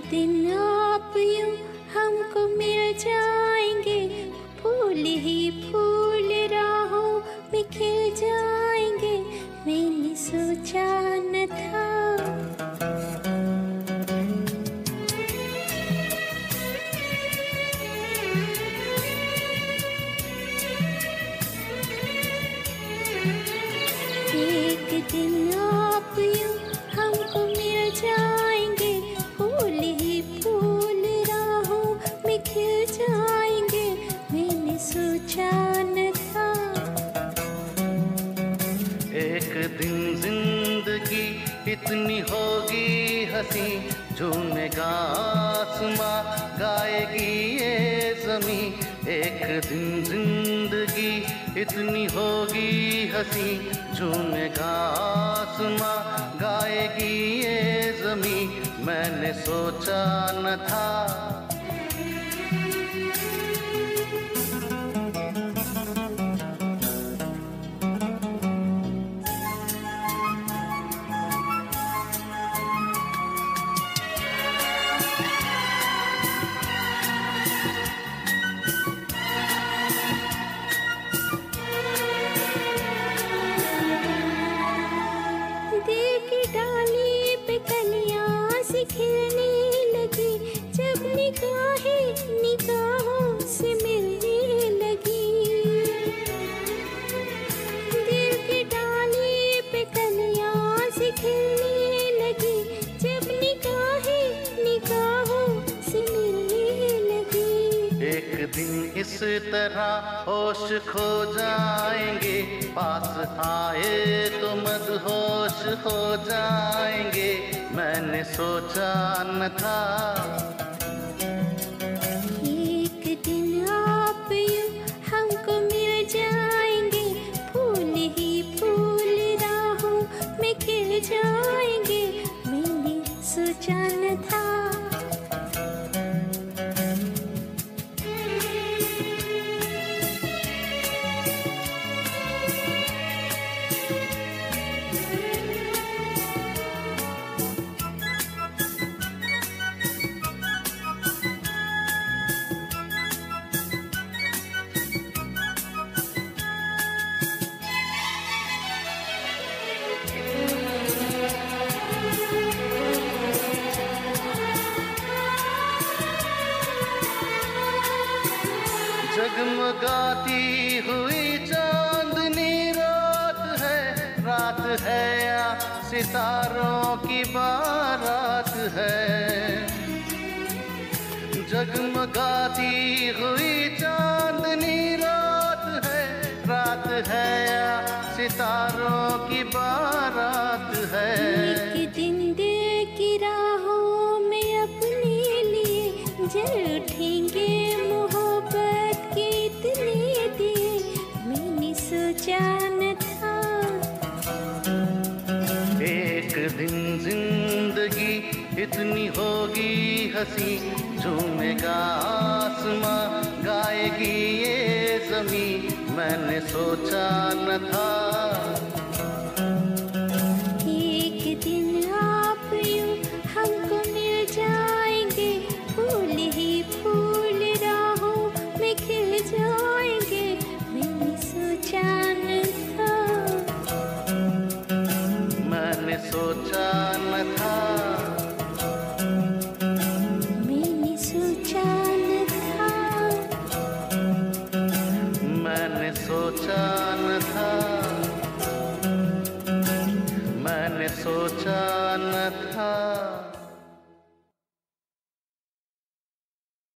दिन आप यूँ हमको मिल जाएँगे। फूल ही फूल राहों में खिल जाएँगे। मैंने सोचा न था। एक दिन एक दिन ज़िंदगी इतनी होगी हँसी झूमेगा आसमां गाएगी ये जमी। एक दिन ज़िंदगी इतनी होगी हँसी झूमेगा आसमां गाएगी ये जमी। मैंने सोचा न था एक दिन इस तरह होश खो जाएँगे। पास आए तो मदहोश हो जाएँगे। मैंने सोचा न था जगमगाती हुई चांदनी रात है रात है या सितारों की बारात है। जगमगाती हुई चांदनी रात है रात है या सितारों की बारात है। एक दिन दिल की राहों में अपने लिए जल उठेंगे इतनी होगी हँसी झूमेगा आसमां गाएगी ये जमी। मैंने सोचा न था सोचा न था।